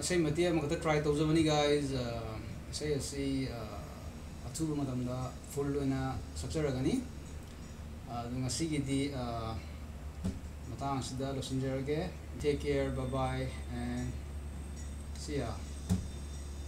इसई मती अमखत try तौजनी guys इसई असी अथुब मतमदा फुल ओना सपचरगनी अदुंग take care bye and see ya